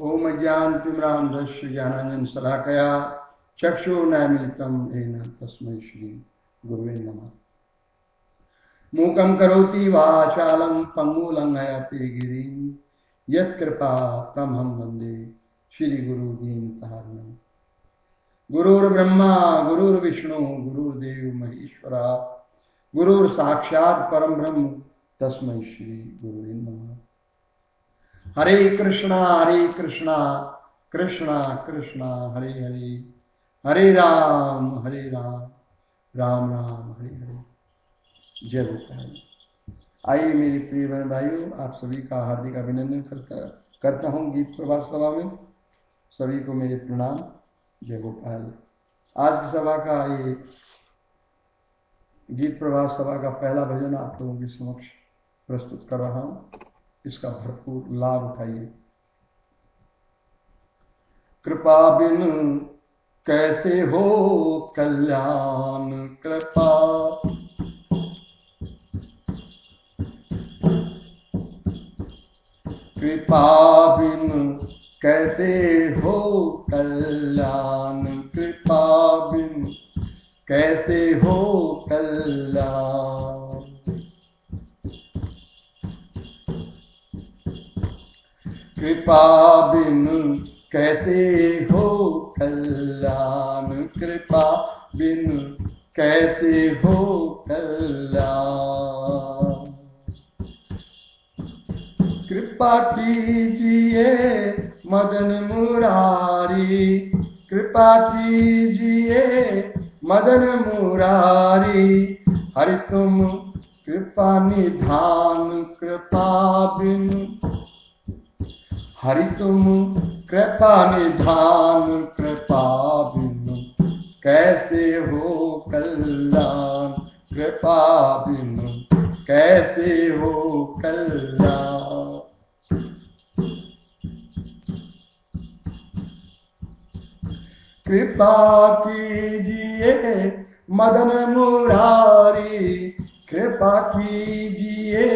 ओम ज्ञान दस्य ज्ञानांजन शलाकया चक्षुर्नमिलितं येन तस्मै श्री गुरुवे नमः। मूकं करोति वाचालं पङ्गुलङ्घयते गिरिं। यत्कृपा तमहं वंदे श्रीगुरुदीनतारणम् गुरुर्ब्रह्मा, गुरुर्विष्णु, गुरुर्देव महेश्वरा, गुरुर्साक्षात् परम ब्रह्म तस्मै श्री गुरुवे नमः। हरे कृष्णा हरे कृष्णा कृष्णा कृष्णा, हरे हरे। हरे राम हरे राम राम राम, हरे हरे। जय गोपाल आइए मेरे प्रिय बहन भाइयों, आप सभी का हार्दिक अभिनंदन करता करता हूँ गीत प्रभात सभा में। सभी को मेरे प्रणाम। जय गोपाल आज की सभा का ये गीत प्रभात सभा का पहला भजन आप लोगों के समक्ष प्रस्तुत कर रहा हूँ। इसका भरपूर लाभ उठाइए। कृपा बिन कैसे हो कल्याण? कृपा। कृपा बिन कैसे हो कल्याण? कृपा बिन कैसे हो कल्याण? कृपा बिन कैसे हो कल्याण? कृपा बिन कैसे हो कल्याण? कृपा कीजिए मदन मुरारी। कृपा कीजिए मदन मुरारी। हरि तुम, कृपा निधान, कृपा बिन हरि तुम, कृपा निधान, कृपा बिन। कैसे हो कल्याण, कृपा बिन। कैसे हो कल्याण। कृपा कीजिए मदन मुरारी। कृपा कीजिए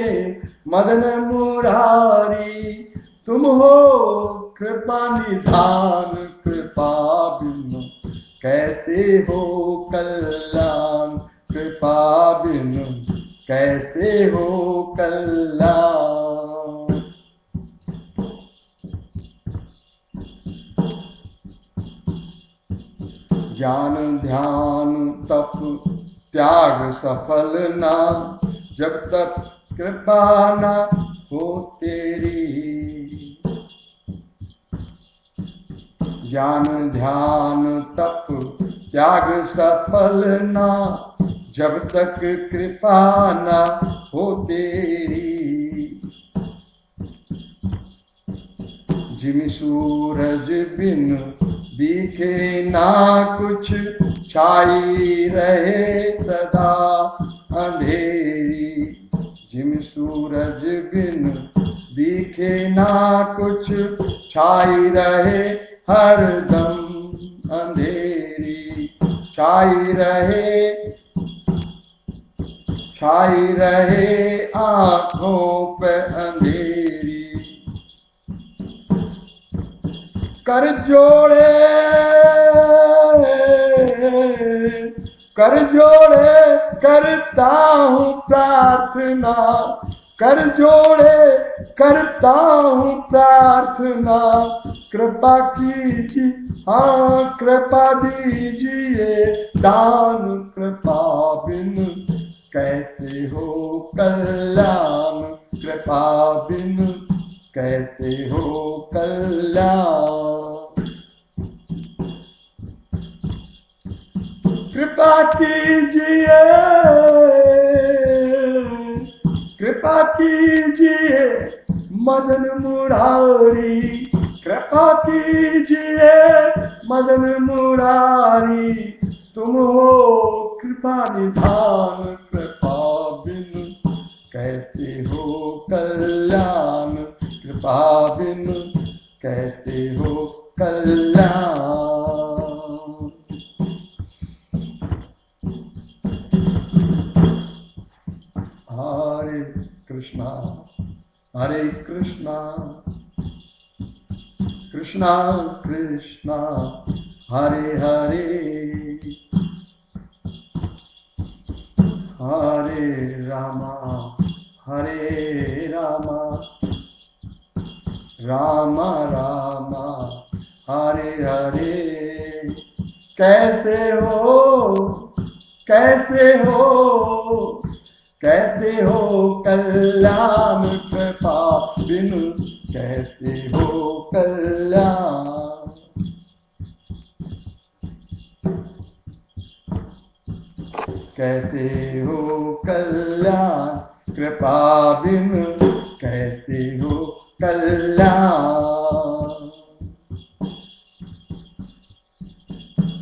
मदन मुरारी। तुम हो कृपा निधान, कृपा बिन। कैसे हो कल्याण, कृपा बिन। कैसे हो कल्याण। ज्ञान, ध्यान, तप, त्याग, सफल ना जब तक कृपा ना हो तेरी ज्ञान ध्यान तप, त्याग सफल ना। जब तक कृपा ना हो तेरी। जिम सूरज बिन दिखे ना कुछ छाई रहे सदा अंधेरी। जिम सूरज बिन दिखे ना कुछ छाई रहे हर दम अंधेरी छाई रहे छाई रहे आँखों पे अंधेरी। कर जोड़े कर जोड़े, करता हूँ प्रार्थना। कर जोड़े, करता हूँ प्रार्थना। कृपा कीजिए हाँ कृपा दीजिए। दान, कृपा बिन। कैसे हो कल्याण? कृपा बिन। कैसे हो कल्याण? कृपा कीजिए। कृपा कीजिए, मदन मुरारी। कृपा कीजिए, मदन मुरारी। तुम हो कृपा निधान, कृपा बिन। कैसे हो कल्याण, कृपा बिन। कैसे हो कल्याण। हरे कृष्णा। कृष्णा कृष्णा, हरे हरे। हरे रामा हरे रामा। राम, रामा, हरे हरे। कैसे हो कैसे हो? कैसे हो कल्याण कृपा बिनु? कैसे हो कल्याण? कैसे हो कल्याण कृपा बिनु? कैसे हो कल्याण?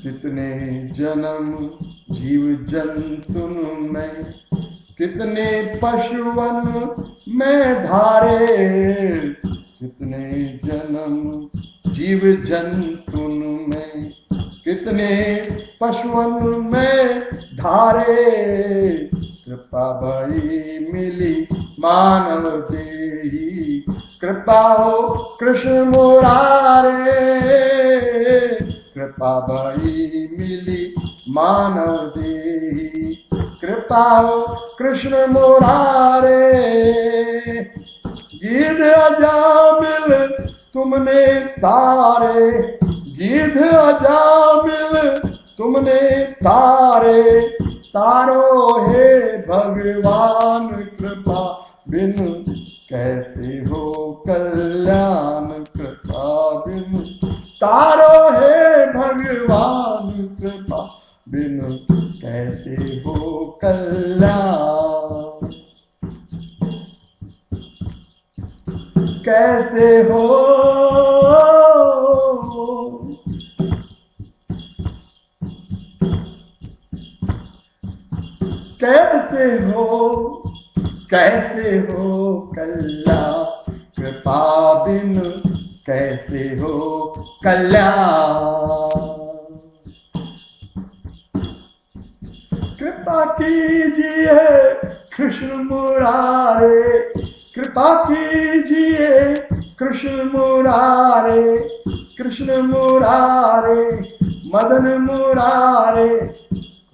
कितने जन्म जीव जंतु में कितने पशुवन में धारे, कितने जन्म जीव जंतुन में, कितने पशुवन में धारे। कृपा भई मिली मानव देही, कृपा हो कृष्ण मुरारे। कृपा भई मिली मानव देही। कृपा हो कृष्ण मुरारे। गीध अजामिल तुमने तारे। गीध अजामिल तुमने तारे। तारो हे भगवान, कृपा बिन। कैसे हो कल्याण, कृपा बिन। तारो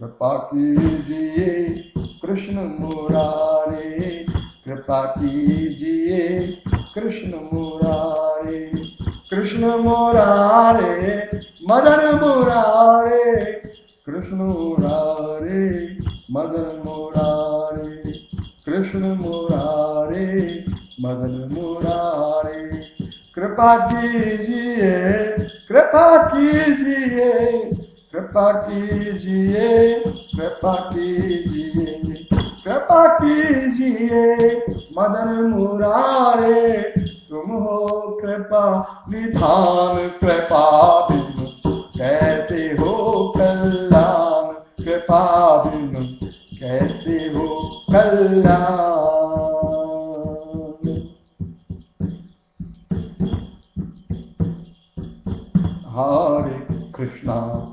कृपा कीजिए कृष्ण मुरारे, कृपा कीजिए कृष्ण मुरारे कृष्ण मुरारे, मदन मुरारे, कृष्ण मुरारे, मदन मुरारे, कृष्ण मुरारे, मदन मुरारे। कृपा कीजिए कृपा कीजिए। कृपा कीजिए कृपा कीजिए कृपा कीजिए, मदन मुरारे, तुम हो कृपा निधान, कृपा बिन कैसे हो कल्याण, कृपा बिन कैसे हो कल्याण। हरे कृष्णा।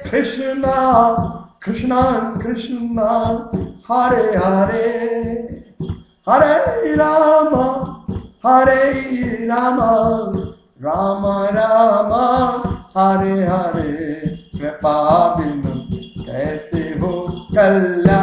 कृष्णा कृष्णा कृष्णा हरे हरे हरे राम हरे राम राम राम हरे हरे कृपा बिन कैसे हो कल्याण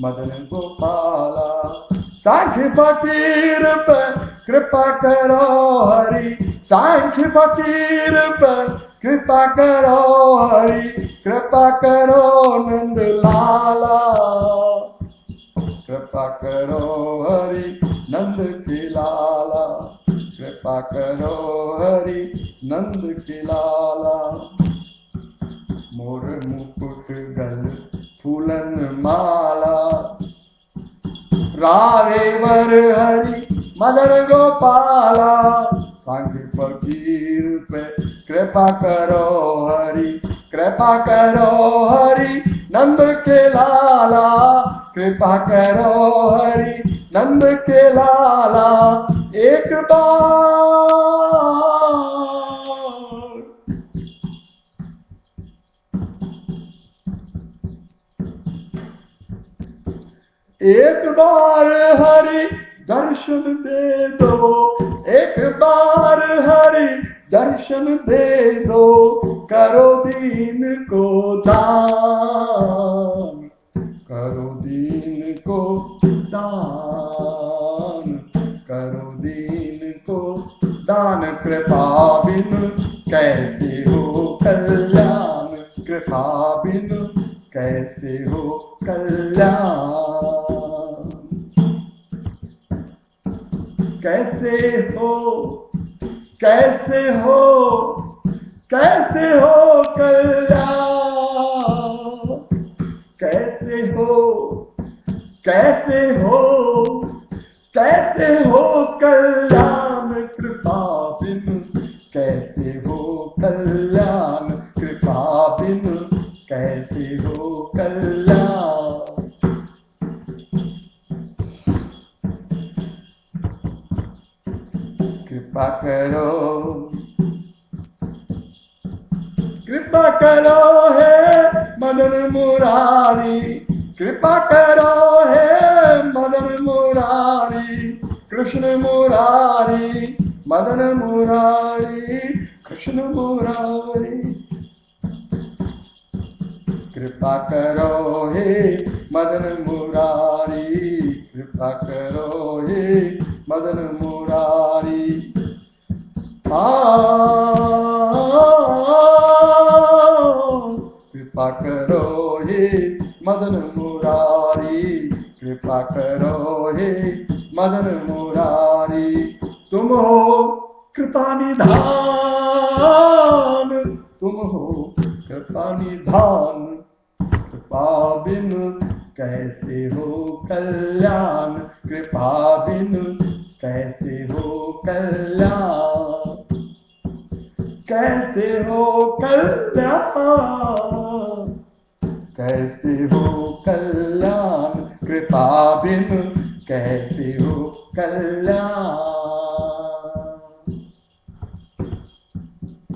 मदन गोपाला सांख्य फकीर पर कृपा करो हरि। सांख्य फकीर पर कृपा करो हरि। कृपा करो नंद लाला। कृपा करो हरि नंद की लाला। कृपा करो हरि नंद की लाला। मोर मुकुट गल फूलन माला रावे वर हरि मदन गोपाला। सांग फकीर पे कृपा करो हरि, कृपा करो हरि, नंद के लाला। कृपा करो हरि, नंद के लाला। एक बार एक बार हरि दर्शन दे दो। एक बार हरि दर्शन दे दो। करो दीन को दान। करो दीन को दान। करो दीन को दान। कृपा बिन कैसे हो कल्याण? कृपा बिन कैसे हो कल्याण? कैसे हो? कैसे हो? कैसे हो कैसे हो? कैसे हो? कैसे हो कल्याण? कृपा मदन मुरारी। कृपा करो हे मदन मुरारी। कृपा करो हे मदन मुरारी।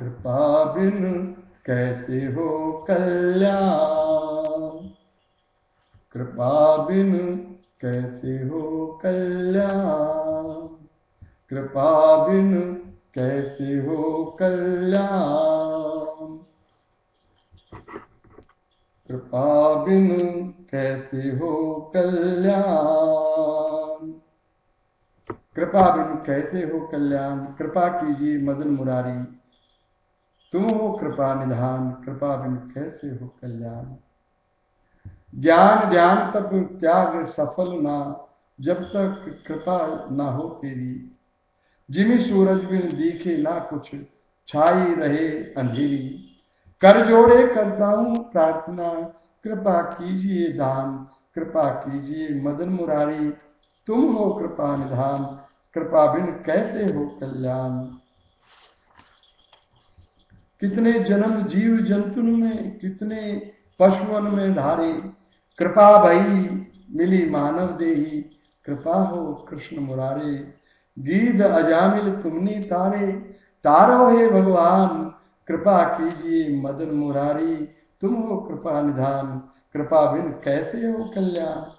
कृपा बिन कैसे हो कल्याण? कृपा बिन कैसे हो कल्याण? कृपा बिन कैसे हो कल्याण? कृपा बिन कैसे हो कल्याण? कृपा बिन कैसे हो कल्याण? कृपा कीजिए मदन मुरारी। तुम हो कृपा निधान, कृपा बिन कैसे हो कल्याण? ज्ञान ध्यान तक त्याग सफल ना, जब तक कृपा ना हो तेरी। जिमी सूरज बिन दिखे ना कुछ, छाई रहे अंधेरी। कर जोड़े करता हूँ प्रार्थना, कृपा कीजिए दान, कृपा कीजिए मदन मुरारी। तुम हो कृपा निधान, कृपा बिन कैसे हो कल्याण? कितने जन्म जीव जंतुन में, कितने पशुअन में धारे। कृपा भई, मिली मानव देही। कृपा हो कृष्ण मुरारे। गीत अजामिल तुमने तारे। तारो हे भगवान, कृपा कीजिए मदन मुरारी। तुम हो कृपा निधान। कृपा बिन कैसे हो कल्याण?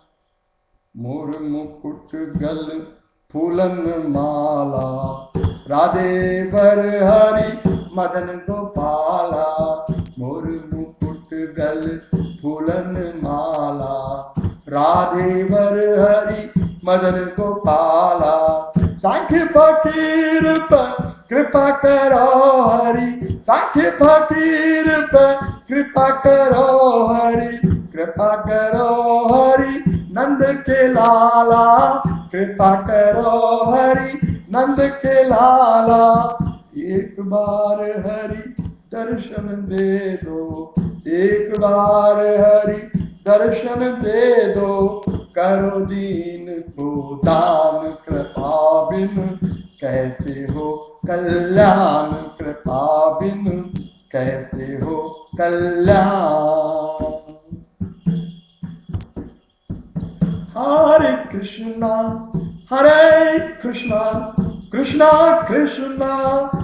मोर मुकुट गल फूलन माला। राधे बर हरि। मदन गोपाला मोर मुकुट गल फूलन माला। राधे बर हरि, मदन गोपाला। सांख्य फकीर पर कृपा करो हरि। सांख्य फकीर पर कृपा करो हरि। कृपा करो हरि, नंद के लाला। कृपा करो हरि, नंद के लाला। एक बार हरि दर्शन दे दो, एक बार हरि दर्शन दे दो, करो दीन को दान कृपा बिन। कैसे हो कल्याण कृपा बिन? कैसे हो कल्याण? हरे कृष्णा हरे कृष्णा कृष्णा कृष्णा।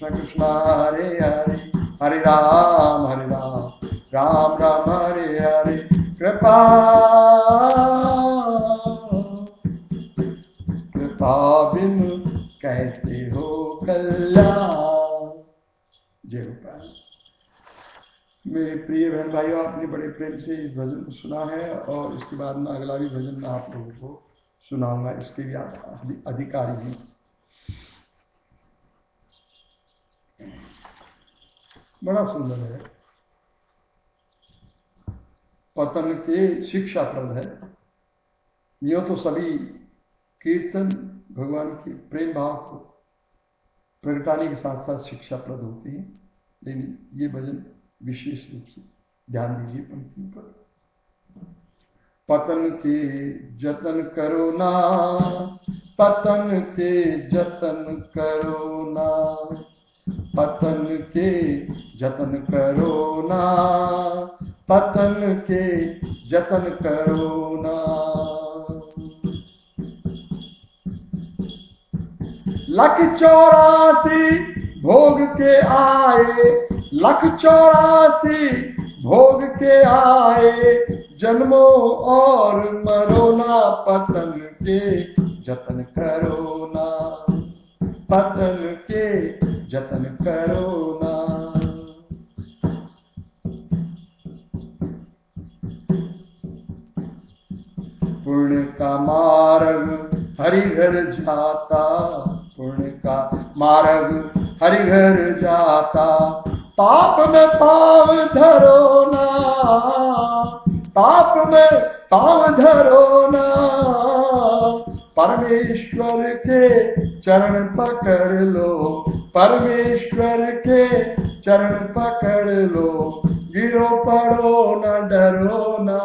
कृष्णा कृष्णा हरे हरे हरे राम हरे राम राम राम हरे हरे कृपा कृपा बिन कैसे हो कल्याण जय गोपाल मेरे प्रिय बहन भाइयों, आपने बड़े प्रेम से इस भजन को सुना है और इसके बाद में अगला भी भजन मैं आप लोगों को सुनाऊँगा। इसके भी आप अधिकारी हैं। बड़ा सुंदर है। पतन के शिक्षाप्रद है। यह तो सभी कीर्तन, भगवान के प्रेम भाव को प्रगटाने के साथ साथ शिक्षाप्रद होते हैं। लेकिन ये भजन विशेष रूप से ध्यान दीजिए पंक्तियों पर। पतन के जतन करो ना, पतन के जतन करो ना। पतन के जतन करो ना, पतन के जतन करो ना। लख चौरासी भोग के आए, लख चौरासी भोग के आए, जन्मो और मरो ना, पतन के जतन करो ना। पतन के जतन करो ना। पुण्य का मार्ग हरिघर जाता, पुण्य का मार्ग हरिघर जाता। पाप में पाव धरो ना पाप में पाव धरो ना। परमेश्वर के चरण पकड़ लो परमेश्वर के चरण पकड़ लो, गिरो पड़ो न डरो ना।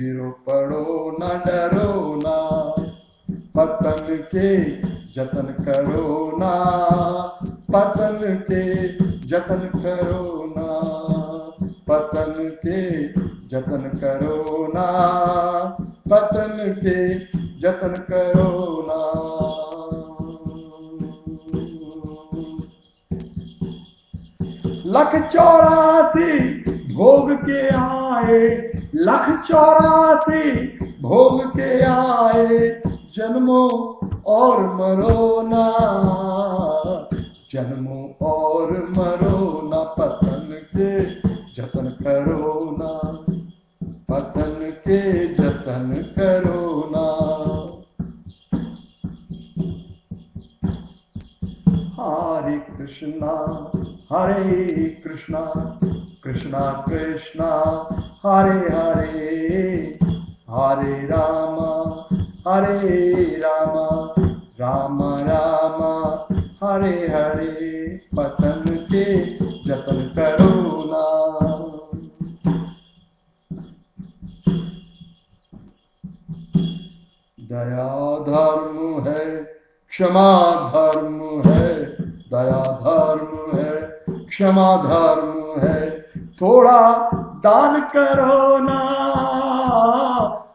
गिरो पड़ो न डरो ना, पतन के जतन करो ना। पतन के जतन करो ना, पतन के जतन करो ना, पतन के जतन करो ना। लख चौरासी भोग के आए लख चौरासी भोग के आए, जन्मो और मरो ना, जन्मो और मरो कृष्णा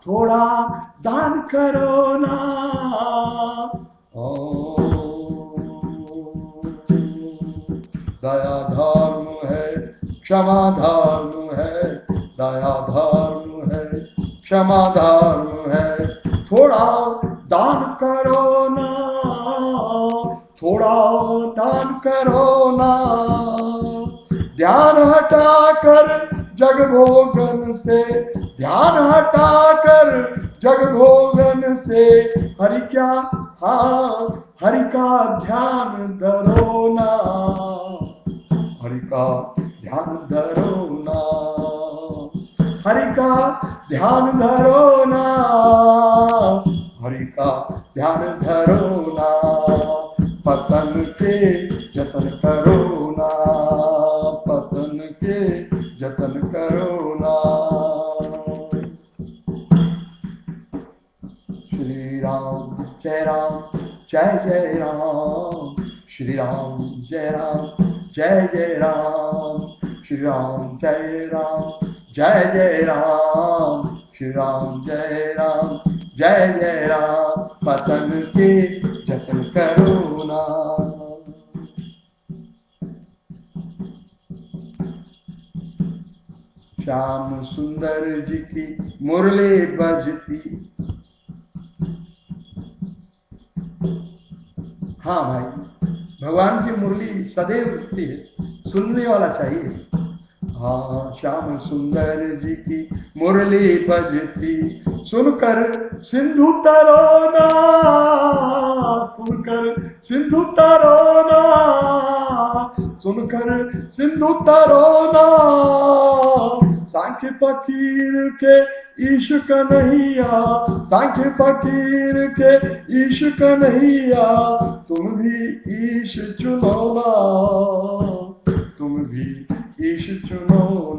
थोड़ा दान करो ना। दया धर्म है, क्षमा धर्म है, दया धर्म है, क्षमा धर्म है। थोड़ा दान करो ना, थोड़ा दान करो पतन के जतन करो ना, पतन के जतन करो ना। श्री राम जय राम, जय जय राम। श्री राम जय राम, जय जय राम। श्री राम जय राम, जय जय राम। श्री राम जय राम, जय जय राम। पतन के जतन करो ना। श्याम सुंदर जी की मुरली बजती। हाँ भाई, भगवान की मुरली सदैव बजती है, सुनने वाला चाहिए। हाँ श्याम सुंदर जी की मुरली बजती, सुनकर सिंधु तरोना सुनकर सिंधु तरोना सुनकर सिंधु तरोना सांख्य फकीर के ईश कन्हैया सांख्य फकीर के ईश कन्हैया तुम भी ईश चुनो ना तुम भी ईश चुनो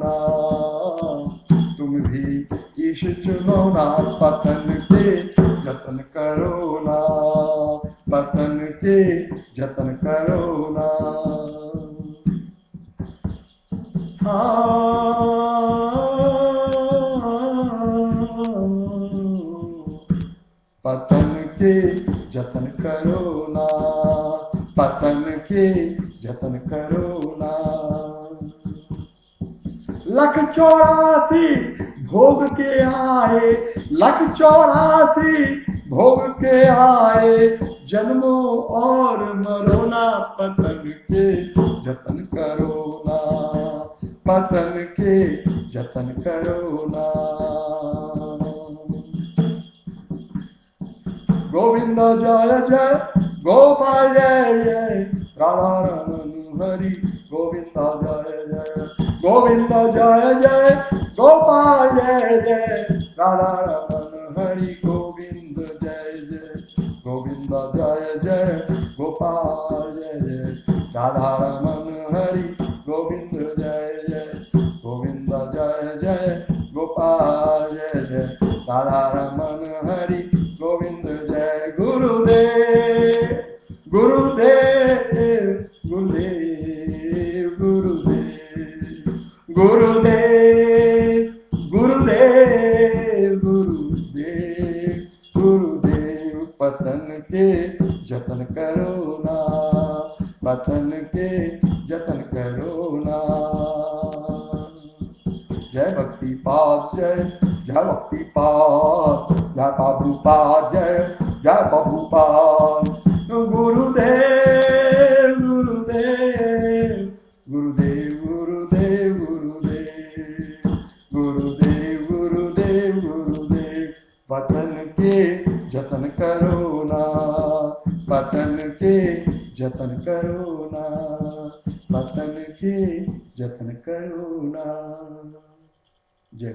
चुनो ना पतन के जतन करो ना पतन के जतन करो ना पतन के जतन करो ना पतन के जतन करो ना लख चौरासी भोग के आए, लख चौरासी भोग के आए, जन्मो और मरोना, पतन के जतन करो ना पतन के जतन करो ना गोविंद जय जय, गोपाल जय जय, राधा रमन हरि, गोविंद जय जय, गोविंद जय जय गोपाल जय जय राधा रमन हरि गोविंद जय जय, गोविंद जय जय गोपाल जय जय राधा रमन हरि गुरुदेव गुरुदेव गुरुदेव पतन के जतन करो ना। पतन के जतन करो ना। पतन के जतन करो ना। जय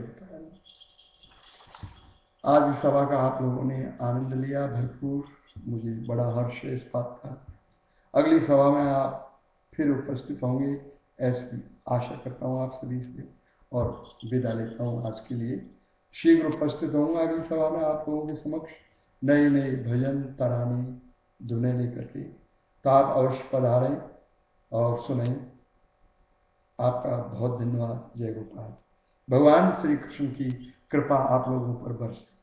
आज इस सभा का आप लोगों ने आनंद लिया, भरपूर। मुझे बड़ा हर्ष है इस बात का। अगली सभा में आप फिर उपस्थित होंगे, ऐसी आशा करता हूँ आप सभी से। और विदा लेता हूँ आज के लिए। शीघ्र उपस्थित होंगे अगली सभा में आप लोगों के समक्ष नए नए भजन, तराने धुने लेकर के तो आप अवश्य पधारें और सुने। आपका बहुत धन्यवाद, जय गोपाल। भगवान श्री कृष्ण की कृपा आप लोगों पर बरसे।